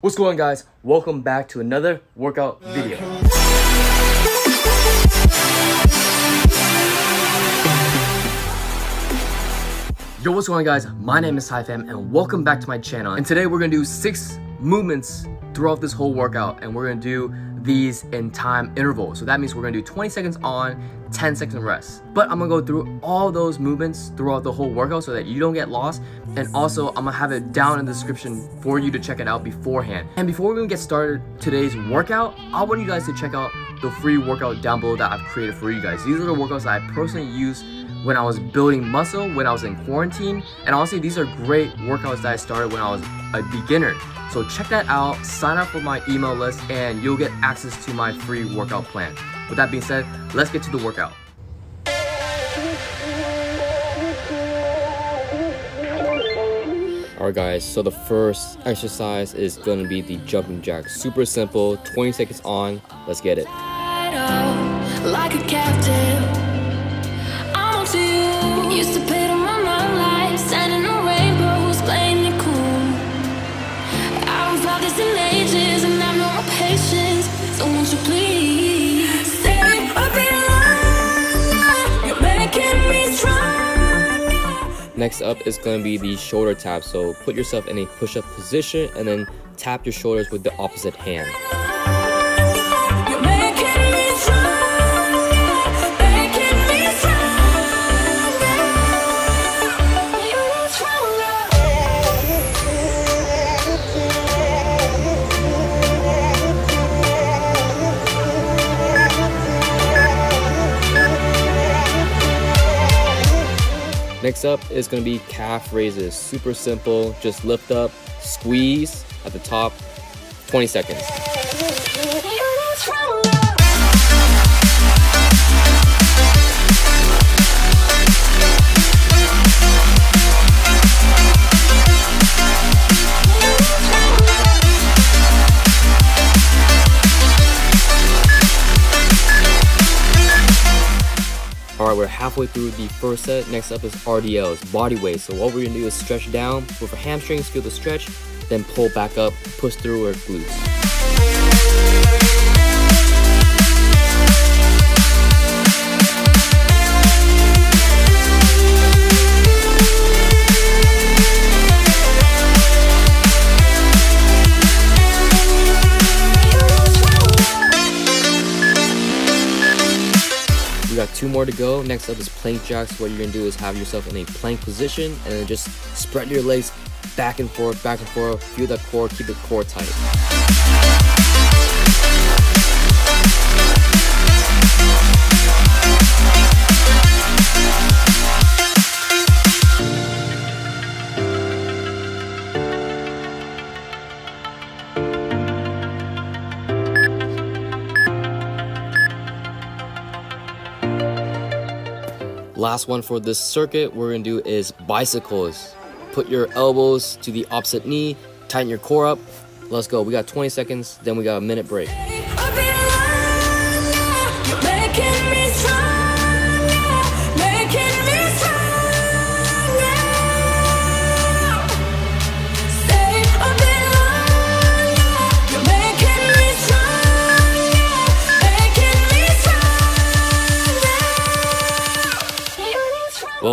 What's going on guys? Welcome back to another workout video. Yo, what's going on guys? My name is Pham, and welcome back to my channel. And today we're gonna do six movements throughout this whole workout and we're gonna do these in time intervals. So that means we're gonna do 20 seconds on, 10 seconds rest. But I'm gonna go through all those movements throughout the whole workout so that you don't get lost. And also, I'm gonna have it down in the description for you to check it out beforehand. And before we even get started today's workout, I want you guys to check out the free workout down below that I've created for you guys. These are the workouts that I personally use when I was building muscle, when I was in quarantine. And honestly, these are great workouts that I started when I was a beginner. So check that out, sign up for my email list, and you'll get access to my free workout plan. With that being said, let's get to the workout. Alright guys, so the first exercise is going to be the jumping jack. Super simple, 20 seconds on, let's get it. Like Next up is going to be the shoulder tap. So put yourself in a push-up position and then tap your shoulders with the opposite hand. Next up is gonna be calf raises. Super simple, just lift up, squeeze at the top, 20 seconds. Halfway through the first set. Next up is RDLs, body weight. So what we're gonna do is stretch down with our hamstrings, feel the stretch, then pull back up, push through our glutes. More to go. Next up is plank jacks. What you're gonna do is have yourself in a plank position and then just spread your legs back and forth, back and forth. Feel that core, keep the core tight. Last one for this circuit we're gonna do is bicycles. Put your elbows to the opposite knee, tighten your core up. Let's go. We got 20 seconds, then we got a minute break.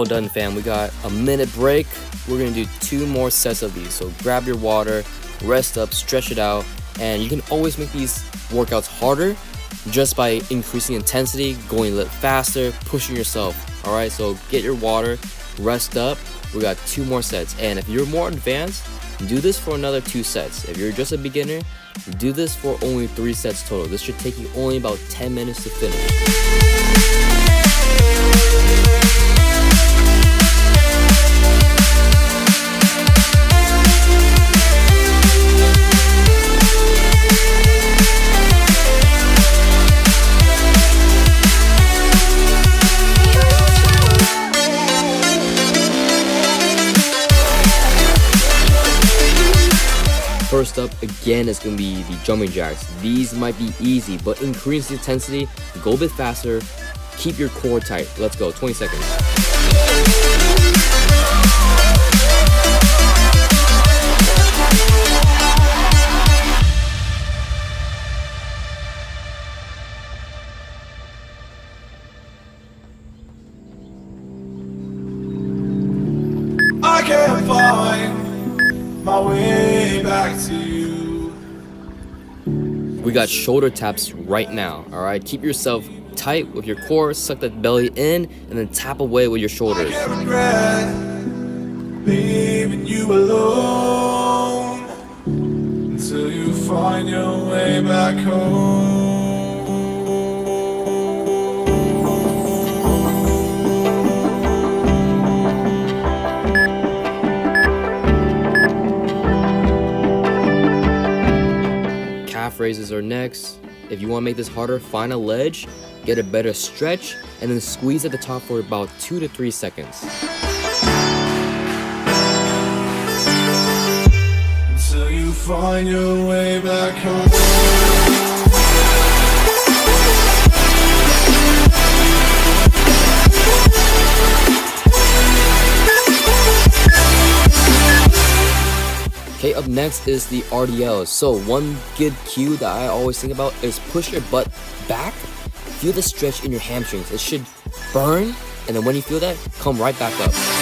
Done, fam. We got a minute break. We're gonna do two more sets of these. So grab your water, rest up, stretch it out, and you can always make these workouts harder just by increasing intensity, going a little faster, pushing yourself. All right, so get your water, rest up. We got two more sets. And if you're more advanced, do this for another two sets. If you're just a beginner, do this for only three sets total. This should take you only about 10 minutes to finish. Then it's going to be the jumping jacks. These might be easy, but increase the intensity, go a bit faster, keep your core tight. Let's go, 20 seconds. can't find my way back to you. We got shoulder taps right now, all right? Keep yourself tight with your core, suck that belly in, and then tap away with your shoulders. you until you find your way back home. Raises are next. If you want to make this harder, find a ledge, get a better stretch, and then squeeze at the top for about two to three seconds. Until you find your way back home. Okay, up next is the RDL. So one good cue that I always think about is push your butt back. Feel the stretch in your hamstrings. It should burn, and then when you feel that, come right back up.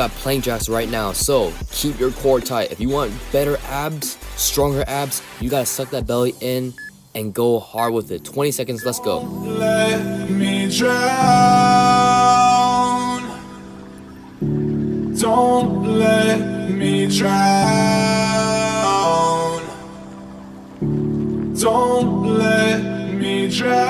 Got plank jacks right now, so keep your core tight. If you want better abs, stronger abs, you gotta suck that belly in and go hard with it. 20 seconds, let's go. Let me drown. Don't let me drown. Don't let me drown.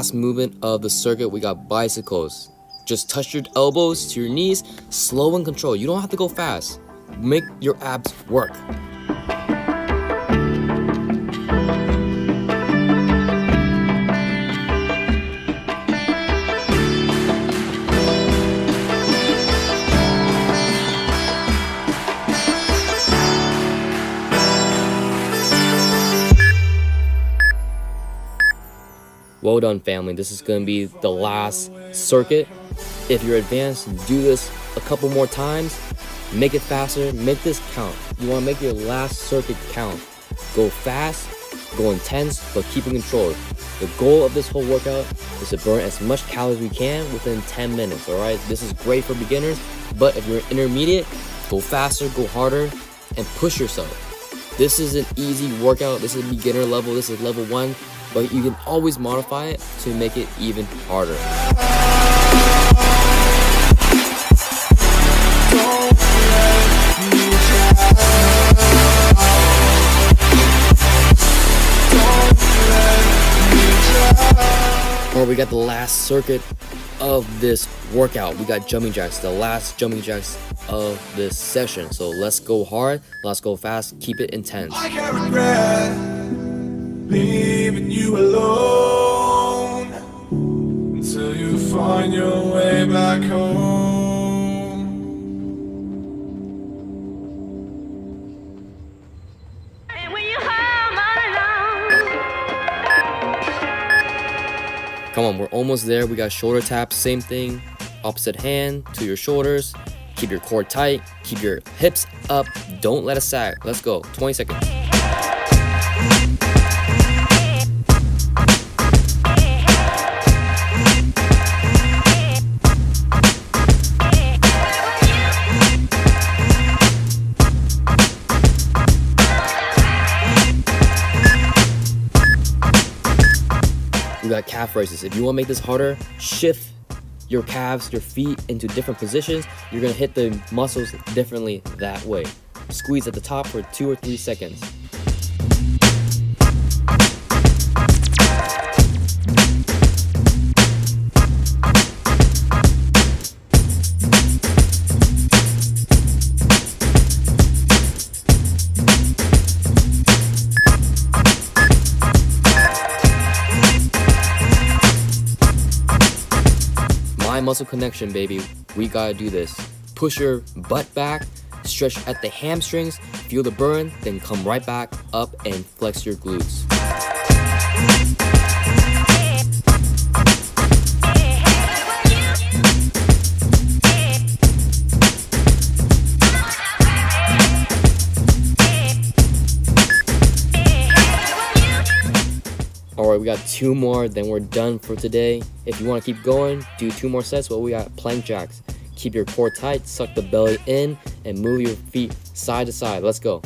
Last movement of the circuit, we got bicycles. Just touch your elbows to your knees, slow and control. You don't have to go fast. Make your abs work. Well done, family. This is going to be the last circuit. If you're advanced, do this a couple more times. Make it faster. Make this count. You want to make your last circuit count. Go fast, go intense, but keep in control. The goal of this whole workout is to burn as much calories as we can within 10 minutes, all right? This is great for beginners, but if you're intermediate, go faster, go harder, and push yourself. This is an easy workout. This is beginner level. This is level one but you can always modify it to make it even harder. Or we got the last circuit of this workout. We got jumping jacks, the last jumping jacks of this session. So let's go hard, let's go fast, keep it intense leaving you alone until you find your way back home. Come on, we're almost there. We got shoulder taps, same thing. Opposite hand to your shoulders. Keep your core tight. Keep your hips up. Don't let it sag. Let's go. 20 seconds. Calf raises. If you want to make this harder, shift your calves, your feet into different positions. You're going to hit the muscles differently that way. Squeeze at the top for two or three seconds. Muscle connection, baby. We gotta do this. Push your butt back, stretch at the hamstrings, feel the burn, then come right back up and flex your glutes. Two more, then we're done for today. If you want to keep going, do two more sets. Well, we got plank jacks. Keep your core tight, suck the belly in, and move your feet side to side. Let's go.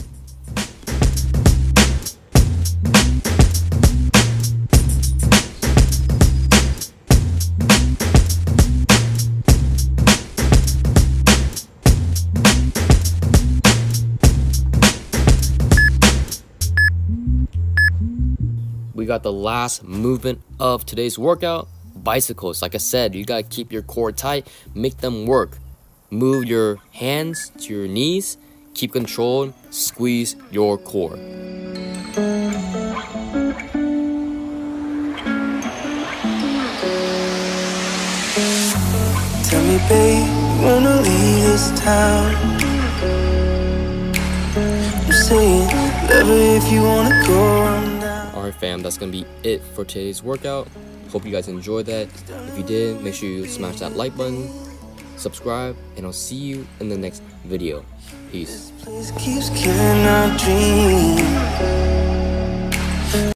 Got the last movement of today's workout bicycles. Like i said you got to keep your core tight make them work. Move your hands to your knees keep control squeeze your core. Tell me, babe, you wanna leave this town? If you wanna go Alright fam, that's gonna be it for today's workout. Hope you guys enjoyed that. If you did, make sure you smash that like button, subscribe, and I'll see you in the next video. Peace.